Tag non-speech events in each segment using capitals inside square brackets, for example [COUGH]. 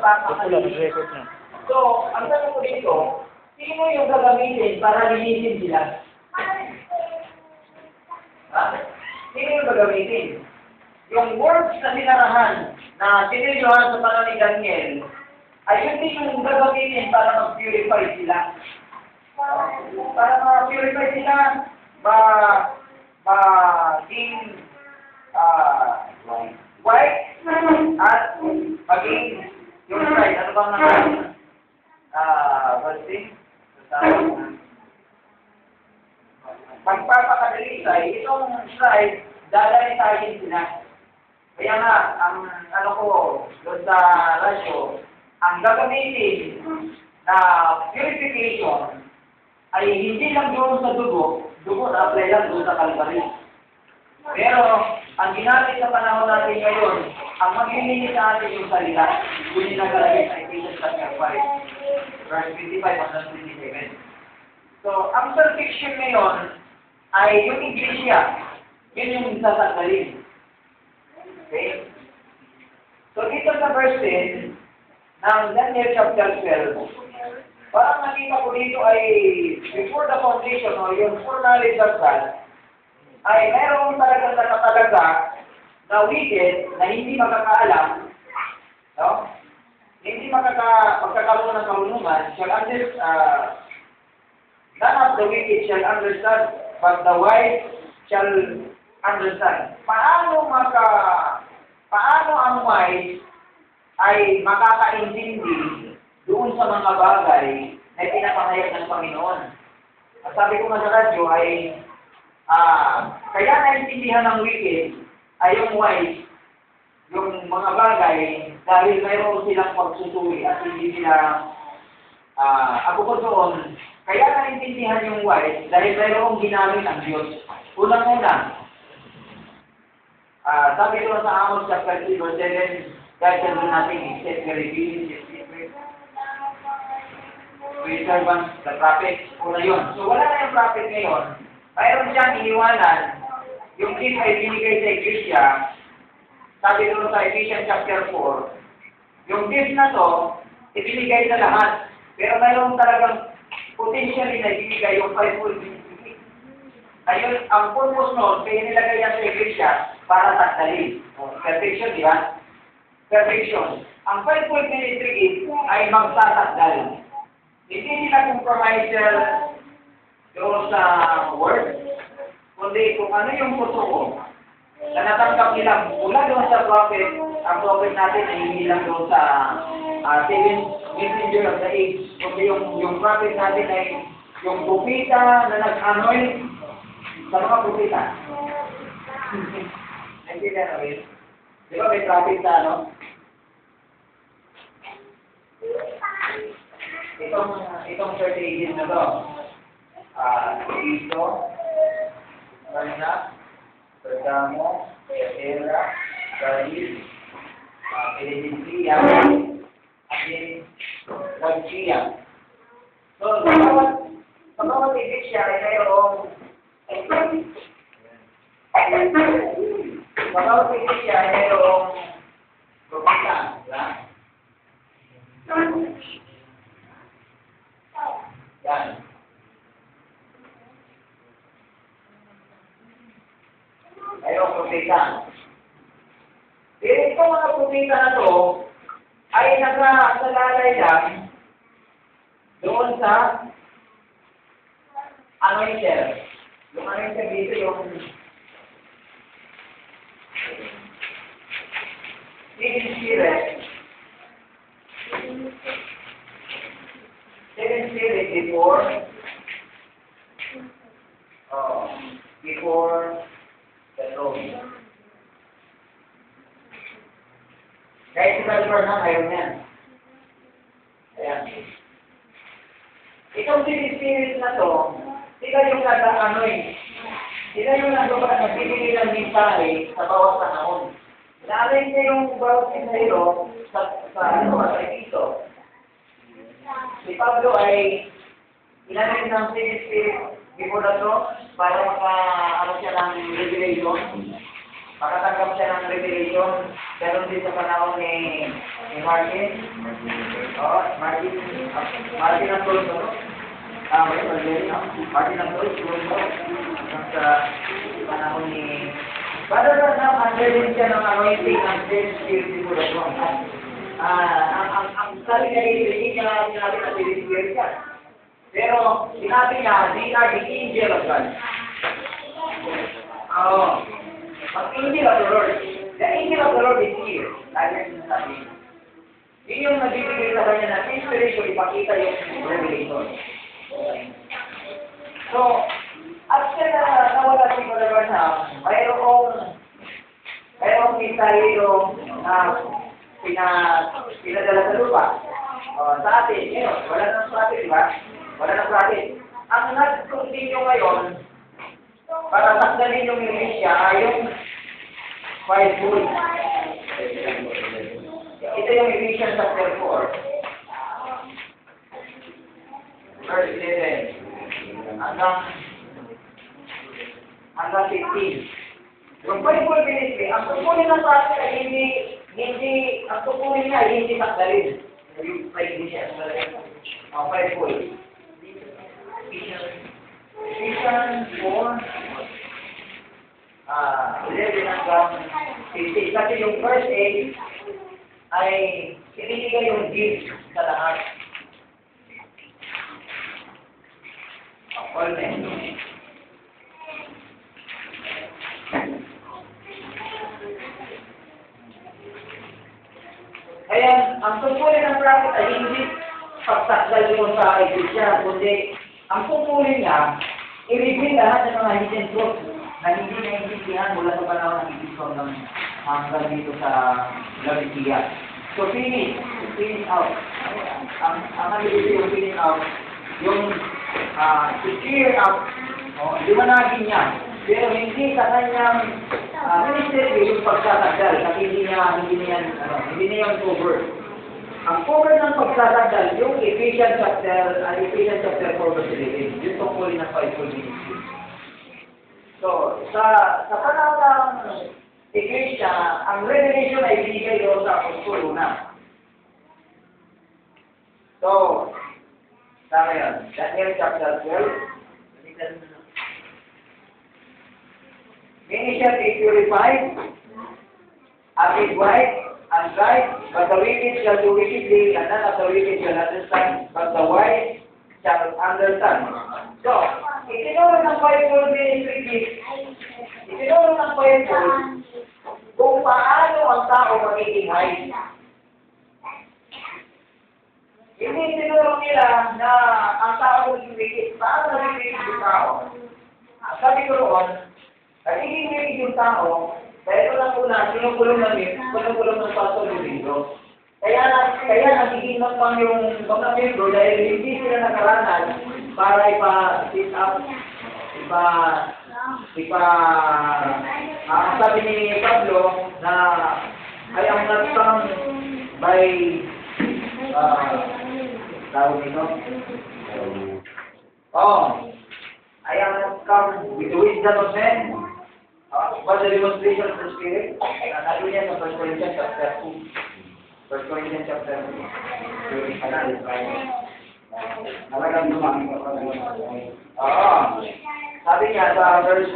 magkakakali. record na. So, ang tanong ko dito, sino yung gagamitin para linisin sila? Ha? Sino yung gagamitin? Yung words na sinarahan na sinilyohan sa panahon ni Daniel, ay yun din yung gagamitin para mag-purify sila. Para mag-purify sila, ba, din, ah, white, at maging yung side, ano bang nasa, ah, verse Magpapakadali side, itong side, dadalitahin sila. Kaya nga, ang ano ko, doon sa rasyo, ang gagamitin na purification ay hindi lang doon sa dugo, dugo na apply lang doon sa Calvary. Pero, ang ginamit sa panahon natin ngayon, ang maglilinis sa atin yung salita, yun yung nagalagay sa Ephesians chapter 5, verse 25 hanggang 27. So, ang perfection ngayon ay yung iglesia. Yun yung sasanggalin. Okay? So, dito sa verse 10 ng Daniel chapter 12, parang nakita ko dito ay before the foundation or yung full knowledge of God, ay talagang nakatalaga na wicked na hindi makakaalam, no? Hindi makaka, magkakaroon ng karunungan, shall under, uh, none of the wicked shall understand, but the wise shall understand. Paano maka, paano ang wise ay makakaintindi doon sa mga bagay na pinapahayag ng Panginoon? At sabi ko nga sa radyo ay Ah, kaya naintindihan ng wicked ay yung wise, yung mga bagay, dahil mayroon silang pagsusuri at hindi sila, ah, ako po doon, kaya naintindihan yung wise dahil mayroong ginamit ang Diyos. Unang-una, ah, sabi ko sa Amos chapter 3 verse 7, guys, ano natin, except the revealing, the secret, with servants, the prophet, una yun. So wala na yung prophet ngayon, mayroon siyang iniwanan, yung gift ay binigay sa iglesia, sabi doon sa Ephesians chapter 4, yung gift na to, ibinigay sa lahat. Pero mayroon talagang potentially na ibinigay yung fivefold ministry. Ayun, ang purpose noon, kaya nilagay yan sa iglesia para tagdalin. Perfection, di ba? Perfection. Ang fivefold ministry ay magtatagdal. Hindi nila compromiser doon sa word, kundi kung ano yung ko, na natanggap nila mula doon sa prophet, ang prophet natin ay hindi lang doon sa uh, seven messenger of the age, kundi yung, yung prophet natin ay yung propita na nag-anoint sa mga propita. Naintindihan [LAUGHS] mo yun? Di ba may prophet sa ano? Itong, itong 30 ages na to, ah, Cristo, Marina, Pergamo, Era, Galil, ah, Philadelphia, at din Laodicea. So, sa sa bawat iglesia ay mayroong sa bawat iglesia ay mayroong ba? Yan. Ayong propeta. Pero itong mga propeta na to, ay nakasalalay lang doon sa anointer. Yung anointer dito, yung Seven Spirit. Seven Spirit before, oh, before the throne. Kahit si Balfor na, ayaw niyan. Ayan. Itong spirit na to, sila yung nag-ano eh. Sila yung nag-ano nagbibigay ng mensahe sa bawat panahon. Naalay niya yung bawat mensahe sa, sa ano, sa Cristo. Si Pablo ay ginamit ng Spirit Spirit before the throne para maka, ano siya ng revelation. Siya. Pero din sa panahon ni Ni Martin? Oo, Martin. ah, Martin ang tulog mo. Ah, may pag no? Martin ang tulog, tulog mo. Sa panahon ni... Ba na under din siya ng anointing ng Great Spirit siguro mo? Ah, ang ang ang sabi niya dito, hindi niya sinabi na Spirit Spirit ka. Pero sinabi niya, they are the angel of God. Oo. Ang angel of the Lord. The angel of the Lord is here. Lagi ang sinasabi. Yun yung nagbibigay sa kanya na inspiration, ipakita yung revelation. So, after na nawala si Brother Branham, mayroong mayroong misayo na pina, pinadala sa lupa. O, sa atin, yun, wala nang sa atin, di ba? Wala nang sa atin. Ang nag-continue ngayon, para tanggalin yung Indonesia ay yung five food. Ito yung Ephesians chapter 4. Verse 11. Hanggang hanggang 15. Yung Bible ministry, ang tukunin ng pastor ay hindi, hindi, ang tukunin niya ay hindi tanggalin. Yung five Ephesians. Ang five food. Ephesians 4 ah 11 hanggang 15. Kasi yung verse 8 ay binibigay yung gift sa lahat. All men. Kaya, ang tungkulin ng prophet ay hindi pagtakdal mo sa iglesia, kundi ang tungkulin niya, i-reveal lahat ng mga hidden truths na hindi naiintindihan mula sa panahon ng Ibig ng hanggang dito sa Laodicea. So, finish. Finish out. Ang ang ano dito yung finish out, yung ah to clear out, oh, liwanagin niya. Pero hindi sa kanyang uh, ministry yung pagtatagdal kasi hindi niya, hindi niya, ano, hindi niya yung cover. Ang cover ng pagtatagdal, yung Ephesians chapter, uh, Ephesians chapter 4 verse 11, yung tungkol ng fivefold ministry. So, sa sa panahon ng Iglesia, ang revelation ay binigay doon sa apostol una. So, tama yun. Daniel chapter 12. Many shall be purified, and made white, and bright, but the wicked shall do wickedly, and none of the wicked shall understand, but the wise shall understand. So, itinuro ng Bible ministry gift, itinuro ng Bible kung paano ang tao magiging. Hindi tinuro nila na ang tao magiging. Paano magiging yung tao? Sabi ko roon, nagiging yung tao, dahil lang una, sinukulong namin, sinukulong ng pastor yung libro. Kaya, kaya nagiging magpang yung mga membro dahil hindi sila nakaranan para ipa-sit up, ipa, ipa, ah, sabi ni Pablo na I am not come by, ah, tawag nito? Oh, I am not come with the wisdom of men, uh, but the demonstration of the Spirit. Uh, Nandun yan sa 1 Corinthians chapter 2. 1 Corinthians chapter 2. Yung isa na, yung kaya. Talagang lumaki ka pa Oo. Sabi niya sa verse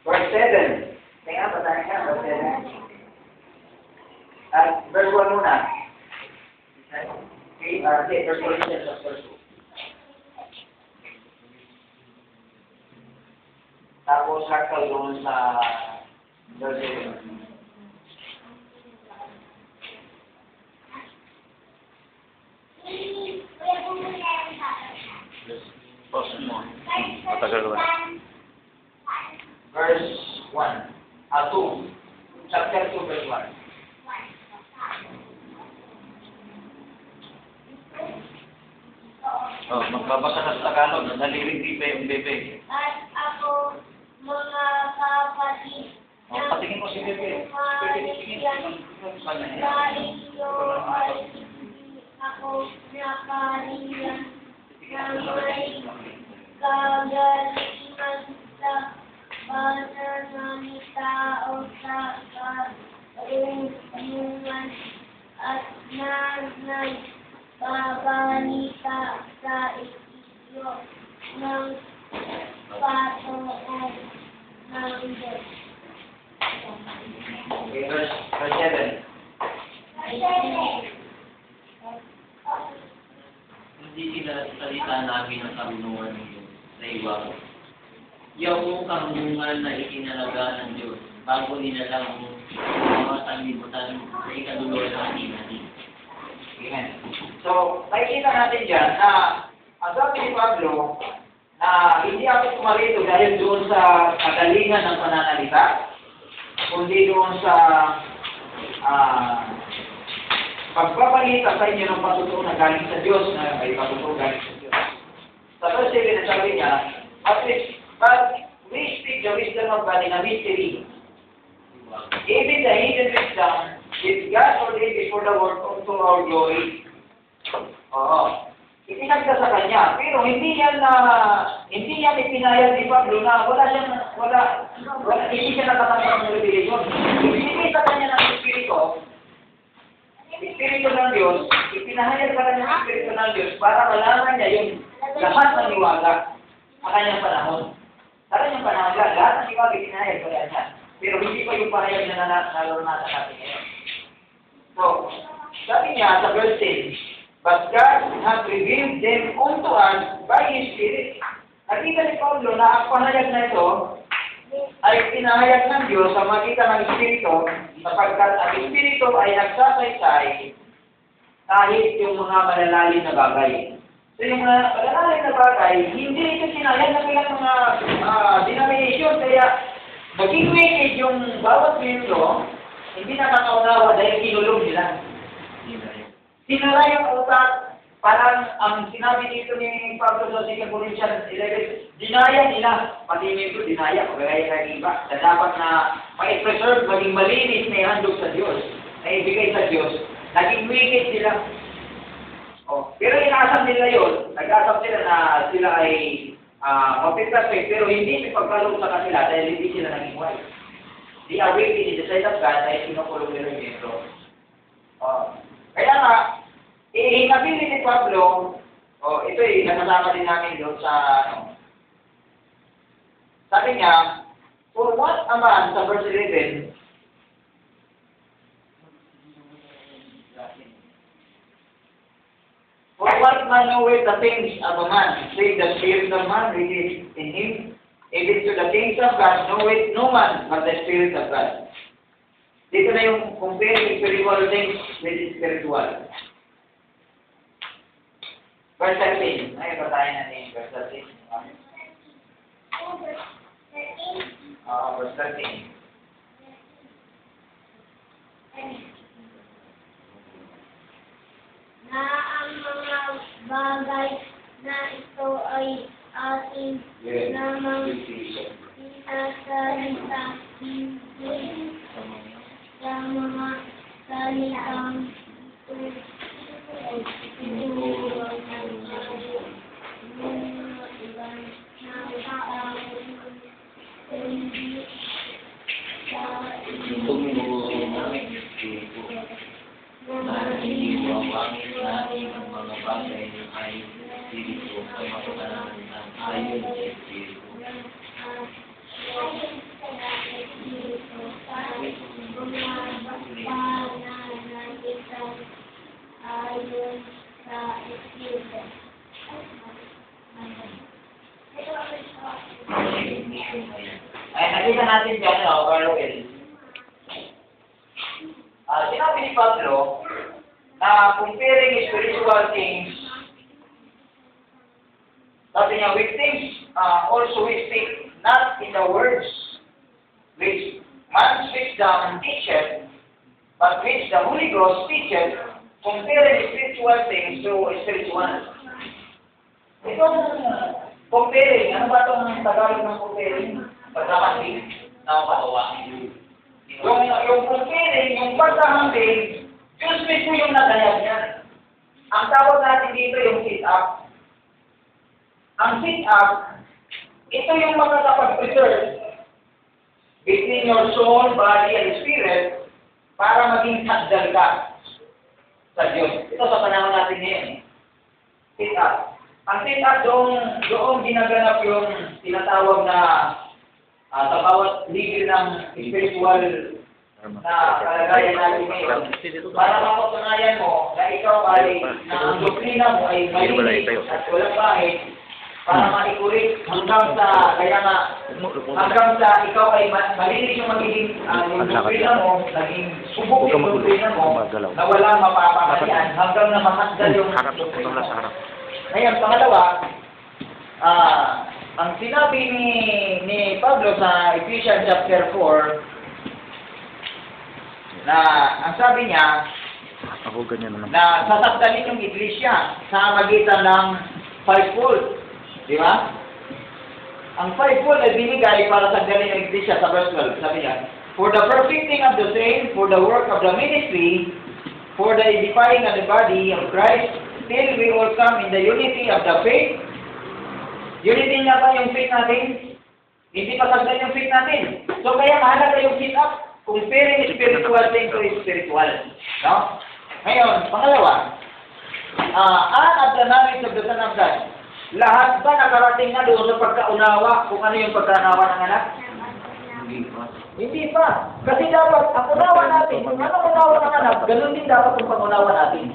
Verse 7. Tingnan, basahin ka, verse 7. At verse 1 muna. Okay, verse 1 sa verse 2. Tapos circle doon sa 7. Pause mo. Matagal ba? Verse 1. Ah, 2. Chapter 2, verse 1. Oh, magbabasa ka sa Tagalog. Nalilindi pa yung bebe. At ako, mga kapatid, Oh, patingin mo si bebe. Bebe, tingin. Sana sa ako nakariyan na may kagalingan sa pananalita o sa karunungan at na nagbabalita sa isyo ng patuon ng Diyos. Okay, verse, verse 7. Hindi sinasalita namin ang karunungan ng Diyos sa iba. Yung karunungan na itinalaga ng Diyos bago nilalang ang mga sanlibutan sa ikaduluwa ng ating Amen. So, nakikita natin dyan na ang sabi ni Pablo na hindi ako tumarito dahil doon sa kagalingan ng pananalita, kundi doon sa ah pagpapalita sa inyo ng patutuo na galing sa Diyos, na may patutuo galing sa Diyos. Sa verse 7 na sabi niya, at least, but we speak the wisdom of God in a mystery, even the hidden wisdom, which God ordained before the world unto our glory. Oo. Itinagda sa kanya. Pero hindi yan na, hindi yan ipinayag ni Pablo na wala siyang, wala, wala hindi siya nakatanggap ng revelation. Ibinigay sa kanya ng Espiritu, Espiritu ng Diyos, ipinahayag sa kanya ng Espiritu ng Diyos para malaman niya yung lahat ng iwaga sa kanyang panahon. Sa kanyang panahon, lahat ng iwaga ipinahayag sa kanya. Pero hindi pa yung pahayag na nal- naloranasan natin ngayon. So, sabi niya sa verse 10, But God hath revealed them unto us by His Spirit. Nakita ni Pablo na ang pahayag na ito ay pinahayag ng Diyos sa magitan ng Espiritu sapagkat ang Espiritu ay nagsasaysay kahit yung mga malalalim na bagay. So yung mga malalalim na bagay, hindi ito sinayag ng ilang mga uh, denomination kaya naging wicked yung bawat membro, hindi nakakaunawa dahil kinulong nila. Sinara yung utak, parang ang sinabi dito ni Pablo sa 2 Corinthians 11, dinaya nila, pati membro dinaya, kagaya ng iba, na dapat na ma-preserve, maging malinis na ihandog sa Diyos, na ibigay sa Diyos, naging wicked sila. Oh, pero inaasam nila yun, nag-asam sila na sila ay uh, mapiperfect, pero hindi ipagkalong sa kanila dahil hindi sila naging wise. Are wicked in the sight of God dahil kinukulong nila yung membro. Oh. Kaya nga, Ihinapili ni Pablo, oh, ito eh, nakasama din namin doon sa, ano, sabi niya, for what a man, sa verse 11, For what man knoweth the things of a man, save the spirit of man which is in him, even to the things of God knoweth no man but the spirit of God. Dito na yung comparing spiritual things with spiritual. Verse 13. Ay, basahin natin yung verse 13. Ah, verse 13. na ang mga bagay na ito ay ating namang sinasalita hindi sa mga salitang natin dyan, no, Carol. Ah, sinabi ni Pablo na comparing spiritual things, sabi niya, with things uh, also we speak not in the words which man speaks down but which the Holy Ghost teacheth, comparing spiritual things to spiritual. Itong comparing, ano ba itong Tagalog ng comparing? Pagkakasing, nakakawa. Yung, yung comparing, yung pagkahambing, Diyos mismo yung nagayag niyan. Ang tawag natin dito yung sit-up. ang sit-up, ito yung makakapag-preserve between your soul, body, and spirit para maging sagdal ka sa Diyos. Ito sa panahon natin ngayon. Sit-up. Ang sit-up doon, doon ginaganap yung tinatawag na ah, sa bawat level ng spiritual na kalagayan natin ngayon. Para mapatunayan mo na ikaw ay, na ang doktrina mo ay malinis at walang bahid, para maikulit hanggang sa, kaya nga, hanggang sa ikaw ay ma- malinis yung magiging, uh, yung doktrina mo, naging subok yung doktrina mo, na walang mapapakalian, hanggang na masakdal yung doktrina mo. Ngayon, pangalawa, ah, ang sinabi ni, ni Pablo sa Ephesians chapter 4, na ang sabi niya, Ako ganyan naman. na sasakdalin yung iglesia sa magitan ng fivefold. Di ba? Ang fivefold ay binigay para sagdalin yung iglesia sa verse 12. Sabi niya, For the perfecting of the saints, for the work of the ministry, for the edifying of the body of Christ, till we all come in the unity of the faith. Unity nga ba yung faith natin? Hindi pa sagdal yung faith natin. So kaya mahalaga yung sit up. Comparing spiritual thing to spiritual. No? Ngayon, pangalawa, ah and at the knowledge of the Son of God. Lahat ba nakarating na doon sa pagkaunawa kung ano yung pagkaunawa ng anak? Hindi pa. Kasi dapat, ang unawa natin, kung ano unawa ng anak, ganun din dapat ang pangunawa natin.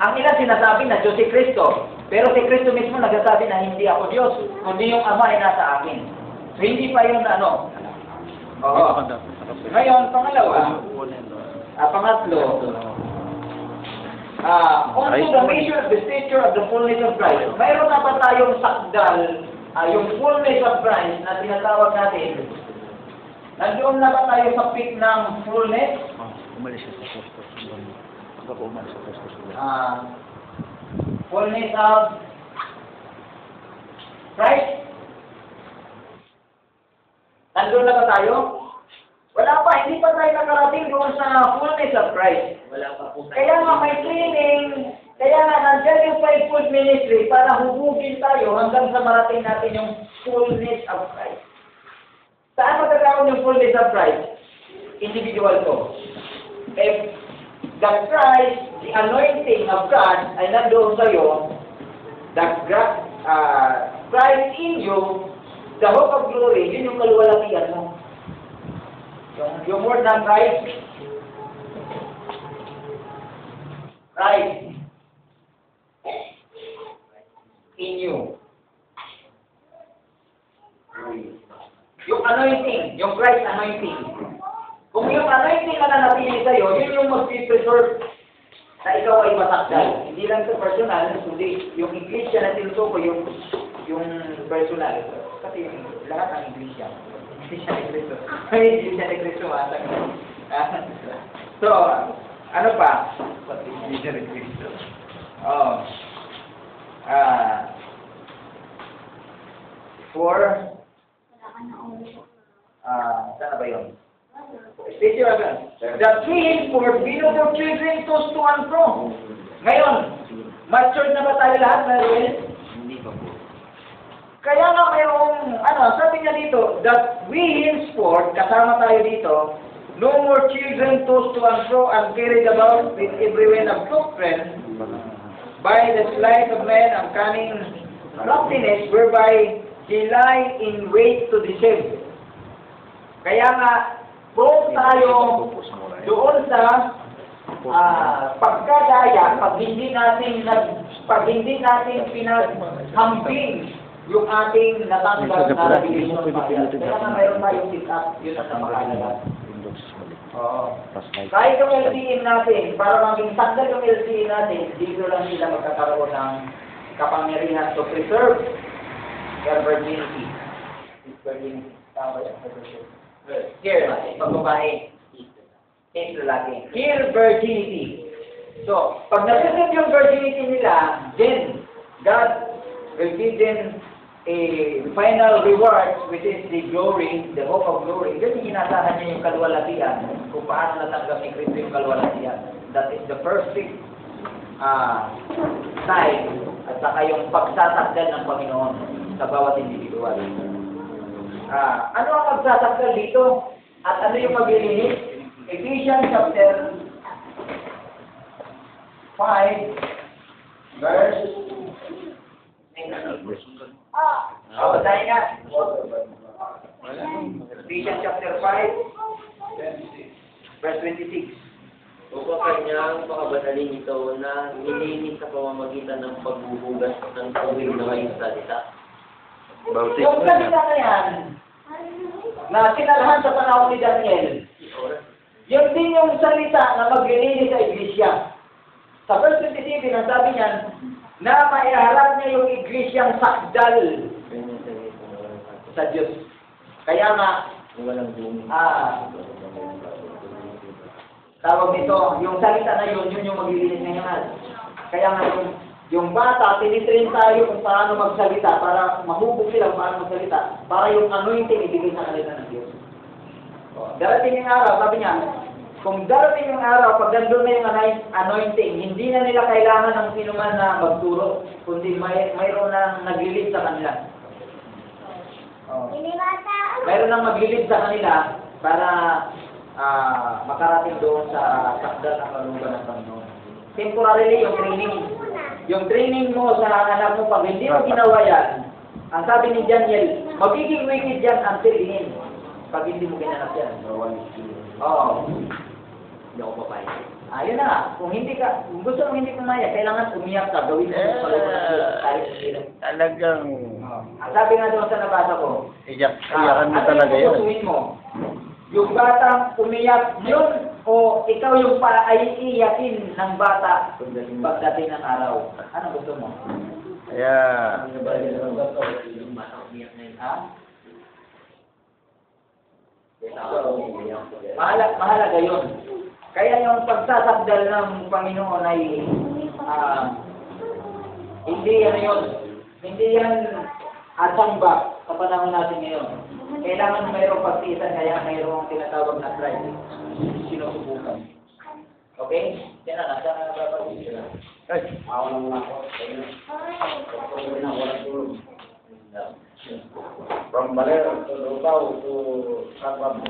Ang ilan sinasabi na Diyos si Kristo, pero si Kristo mismo nagsasabi na hindi ako Diyos, kundi yung Ama ay nasa akin. So hindi pa yun ano. Oo. Ngayon, pangalawa, ah, pangatlo, ah, onto the measure of the stature of the fullness of Christ. Mayroon na ba tayong sakdal, ah, yung fullness of Christ na tinatawag natin? Nandoon na ba tayo sa peak ng fullness? Oh, umalis siya sa posto. Pagka umalis sa posto. Ah, fullness of Christ? Nandun na ba tayo? Wala pa, hindi pa tayo nakarating doon sa fullness of Christ. Wala pa po Kaya nga may training, kaya nga nandyan yung fivefold ministry para hubugin tayo hanggang sa marating natin yung fullness of Christ. Saan magkakaroon yung fullness of Christ? Individual ko. If the Christ, the anointing of God ay nandoon sa'yo, the gra- uh, Christ in you, the hope of glory, yun yung kaluwalhatian mo. Yung, yung word na Christ, Christ in you. Yung anointing, yung Christ anointing. Kung yung anointing na nanatili sa'yo, yun yung mag-preserve na ikaw ay masakdal. Hindi lang sa personal, kundi yung iglesia na tinutuko, yung yung personal. Kasi yung lahat ng iglesia. Iglesia ni Cristo. Ay, [LAUGHS] iglesia ni Cristo. ah. so, ano pa? Pati iglesia ni Cristo. Oh. Ah. for, ulit. ah, saan na ba yun? The three henceforth be no more children tossed to and fro. Ngayon, matured na ba tayo lahat, Manuel? Hindi pa po. Kaya nga mayroong, ano, sabi niya dito, that we henceforth, kasama tayo dito, no more children tossed to and fro and carried about with every wind of doctrine by the sleight of men and cunning craftiness whereby they lie in wait to deceive. Kaya nga, prone tayo doon sa ah, pagkadaya pag hindi natin nag pag hindi natin pinaghambing yung ating natanggap na revelation Bible. Kaya nga mayroon tayong sit-up, yun ang napakalaga. Oo. Kahit yung LCN natin, para maging sandal yung LCN natin, dito lang sila magkakaroon ng kapangyarihan to preserve their virginity. This virginity. Tama ba Here, pagbabae. Is lalaki. Here, virginity. So, pag na-preserve yung virginity nila, then God will give them a final reward which is the glory, the hope of glory. Kasi inasahan niya yung kalwalatian kung paano natanggap ni Kristo yung kalwalatian. That is the perfect uh, sign at saka yung pagsasakdal ng Panginoon sa bawat individual. Ah, ano ang pagsasakdal dito? At ano yung maglilinis? Ephesians chapter 5, verse Oh, tayo nga. Ephesians chapter 5, verse 26. Upang kanyang pakabatalin ito na nilinis sa pamamagitan ng pagbubugas ng tubig na may salita. Bautis na yan, na sinalahan sa panahon ni Daniel, yun din yung salita na maglilinis sa iglesia. Sa verse 27, ang sabi niyan, na maiharap niya yung iglesyang sakdal sa Diyos. Kaya nga, ah, tawag nito, yung salita na yun, yun yung maglilinis ng hangal. Kaya nga yung, yung bata, tinitrain tayo kung paano magsalita para mahubog sila kung paano magsalita para yung anointing ibigay sa kanila ng Diyos. O, Darating yung araw, sabi niya, kung darating yung araw, pag nandun na yung anoint- anointing, hindi na nila kailangan ng sino man na magturo, kundi may, mayroon na naglilid sa kanila. O, Hindi bata. mayroon nang maglilid sa kanila para ah, makarating doon sa sakdal ng kalunggan ng Panginoon. Temporarily, yung training. Yung training mo sa anak mo, pag hindi mo ginawa yan, ang sabi ni Daniel, magiging wicked yan until end. Pag hindi mo ginanap yan. Oo. Hindi ako papayag. Ayun na nga. Kung hindi ka, kung gusto mo hindi kumaya, kailangan umiyak ka, gawin mo yung hindi na. Talagang Ang sabi nga doon sa nabasa ko, iyak, Ah, iyakan mo ano talaga yun. gustuhin mo? Yung batang umiyak yun o ikaw yung para ay iyakin ng bata pagdating ng araw? Ano gusto mo? Kaya, Yung bata umiyak na yun. Ha? Mahala, mahalaga yun. Kaya yung pagsasakdal ng Panginoon ay ah, hindi ano yun. Hindi yan asamba sa panahon natin ngayon. Kailangan mayroong pagtisan kaya mayroong tinatawag na trial. Sinusubukan. Okay? Yan na, nasa na napapagod sila. ay, Ako lang muna ako. From Valero to Lubao to Juan.